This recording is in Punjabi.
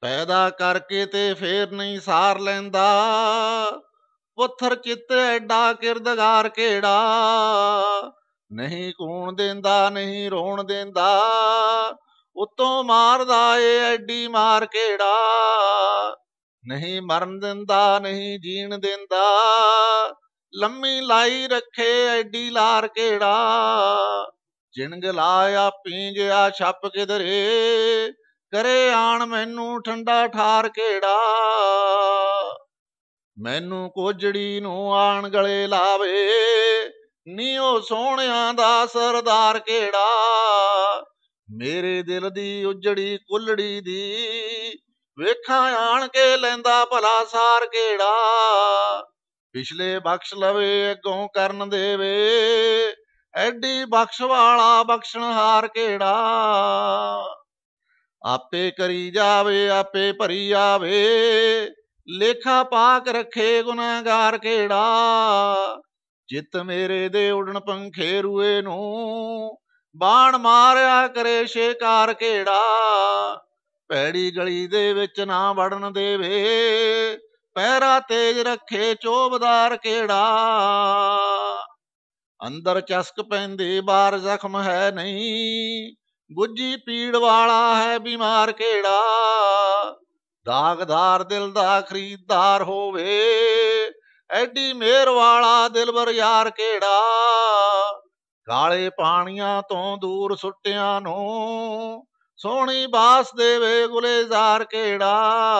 ਪੈਦਾ ਕਰਕੇ ਤੇ ਫੇਰ ਨਹੀਂ ਸਾਰ ਲੈਂਦਾ। ਪੁੱਥਰ ਚਿੱਤ ਐਡਾ ਕਿਰਦਗਾਰ ਕਿਹੜਾ? ਨਹੀਂ ਕੂਣ ਦਿੰਦਾ, ਨਹੀਂ ਰੋਣ ਦਿੰਦਾ। ਉਤੋਂ ਮਾਰਦਾ ਏ ਐਡੀ ਮਾਰ ਕਿਹੜਾ? ਨਹੀਂ ਮਰਨ ਦਿੰਦਾ, ਨਹੀਂ ਜੀਣ ਦਿੰਦਾ। ਲੰਮੀ ਲਾਈ ਰੱਖੇ ਐਡੀ ਲਾਰ ਕਿਹੜਾ? ਜਿਣਗ ਲਾਇਆ ਪੀਂਜਿਆ ਛੱਪ ਕਿਧਰੇ? ਕਰੇ ਆਣ ਮੈਨੂੰ ਠੰਡਾ ਠਾਰ ਕਿਹੜਾ? ਮੈਨੂੰ ਕੋਜੜੀ ਨੂੰ ਆਣ ਗਲੇ ਲਾਵੇ ਨੀਓ ਸੋਹਣਿਆਂ ਦਾ ਸਰਦਾਰ ਕਿਹੜਾ? ਮੇਰੇ ਦਿਲ ਦੀ ਉਜੜੀ ਕੁੱਲੜੀ ਦੀ, ਵੇਖਾਂ ਆਣ ਕੇ ਲੈਂਦਾ ਭਲਾ ਸਾਰ ਕਿਹੜਾ? ਪਿਛਲੇ ਬਖਸ਼ ਲਵੇ, ਅੱਗੋਂ ਕਰਨ ਦੇਵੇ, ਐਡੀ ਬਖਸ਼ ਵਾਲਾ ਬਖਸ਼ਣਹਾਰ ਕਿਹੜਾ? ਆਪੇ ਕਰੀ ਜਾਵੇ, ਆਪੇ ਭਰੀ ਜਾਵੇ। ਲੇਖਾ ਪਾਕ ਰੱਖੇ ਗੁਨਾਹਗਾਰ ਕਿਹੜਾ? ਜਿੱਤ ਮੇਰੇ ਦੇ ਉਡਣ ਪੰਖੇ ਰੂਏ ਨੂੰ। ਬਾਣ ਮਾਰਿਆ ਕਰੇ ਸ਼ੇਕਾਰ ਕਿਹੜਾ? ਪੈੜੀ ਗਲੀ ਦੇ ਵਿੱਚ ਨਾ ਵੜਨ ਦੇਵੇ। ਪੈਰਾ ਤੇਜ ਰੱਖੇ ਚੋਬਦਾਰ ਕਿਹੜਾ? ਅੰਦਰ ਚਸਕ ਪੈਂਦੇ ਬਾਹਰ ਜ਼ਖਮ ਹੈ ਨਹੀਂ। ਗੁੱਜੀ ਪੀੜ ਵਾਲਾ ਹੈ ਬਿਮਾਰ ਕਿਹੜਾ? ਦਾਗਦਾਰ ਦਿਲ ਦਾ ਖਰੀਦਦਾਰ ਹੋਵੇ, ਐਡੀ ਮਿਹਰ ਵਾਲਾ ਦਿਲਬਰ ਯਾਰ ਕਿਹੜਾ? ਕਾਲੇ ਪਾਣੀਆਂ ਤੋਂ ਦੂਰ ਸੁੱਟਿਆਂ ਨੂੰ ਸੋਹਣੀ ਬਾਸ ਦੇਵੇ ਗੁਲੇਜ਼ਾਰ ਕਿਹੜਾ?